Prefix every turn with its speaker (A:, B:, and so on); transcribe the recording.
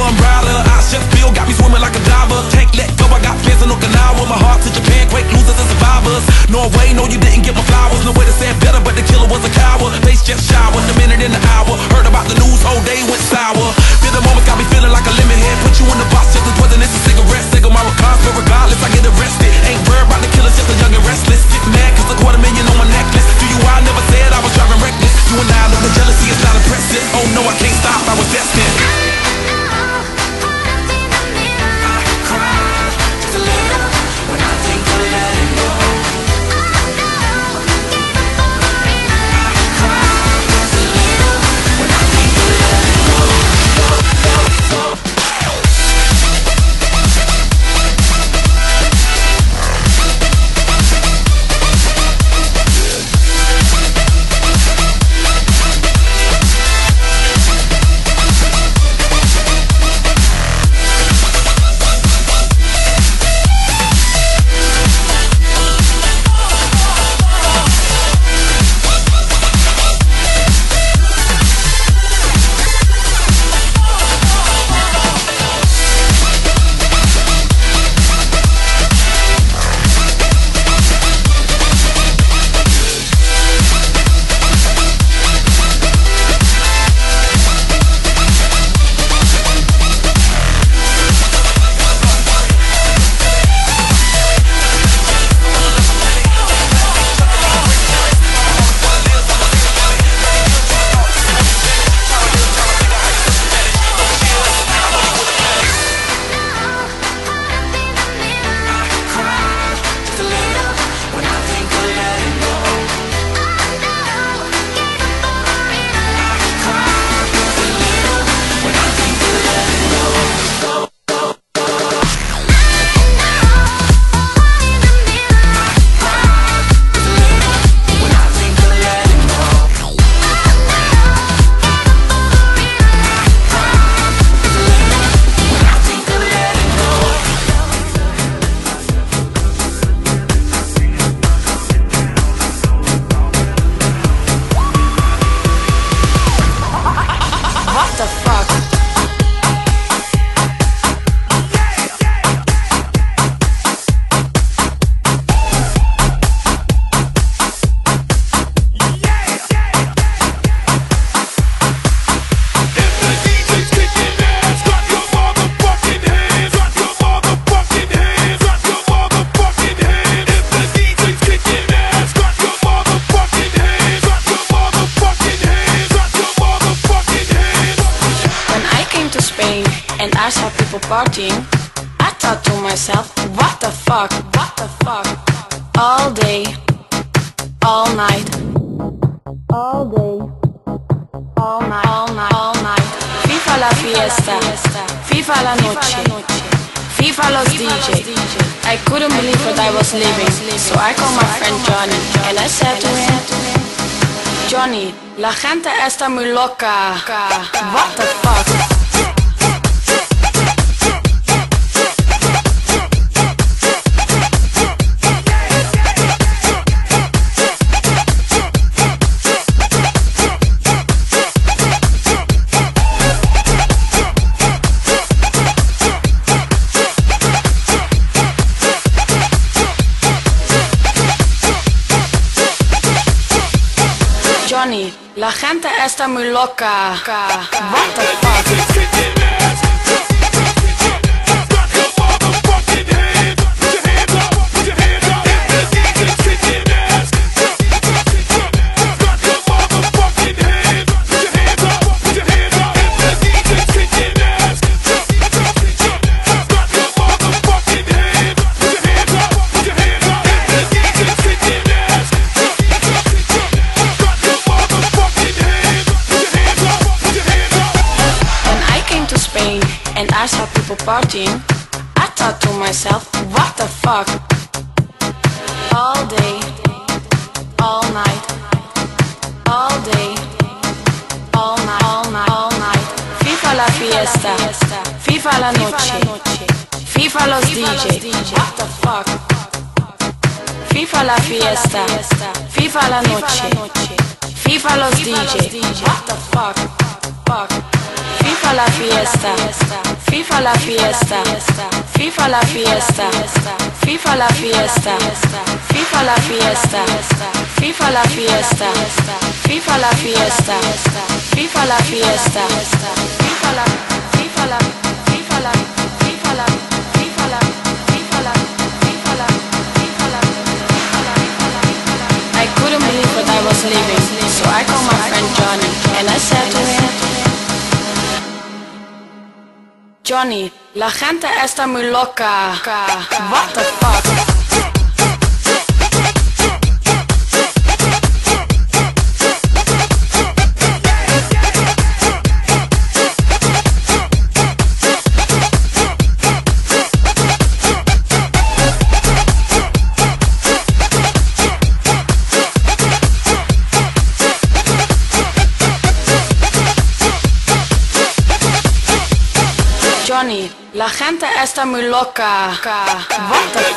A: Only. I chef feel got me swimming like a diver. Can't let go, I got plans in Okinawa. My heart to Japan, quake losers and survivors. Norway, no, you didn't get my flowers. No way to say it better, but the killer was a coward. Face just showered, the minute in the hour. Heard about the news, whole day went sour.
B: Partying, I thought to myself, what the fuck, what the fuck? All day, all night, all day, all night, all night, all night. FIFA la fiesta, FIFA la noche, FIFA los DJ. I couldn't believe what I was living, so I called my friend Johnny and I said to him, Johnny, la gente está muy loca. What the fuck? La gente está muy loca. Partying, I thought to myself, what the fuck? All day, all night, all day, all night, all night, all night. FIFA la fiesta, FIFA la noche, FIFA los DJ. What the fuck? FIFA la fiesta, FIFA la noche, FIFA los DJ. What the fuck? Fuck. FIFA la fiesta, FIFA la fiesta, FIFA la fiesta, FIFA la fiesta, FIFA la fiesta, FIFA la fiesta, FIFA la fiesta, FIFA la fiesta, FIFA la, FIFA la, FIFA la, FIFA la, FIFA la, FIFA la, FIFA la, FIFA la, I couldn't believe what I was living, so I called my friend Johnny and I said to him. Johnny, la gente está muy loca. What the fuck? Está muy loca. What the?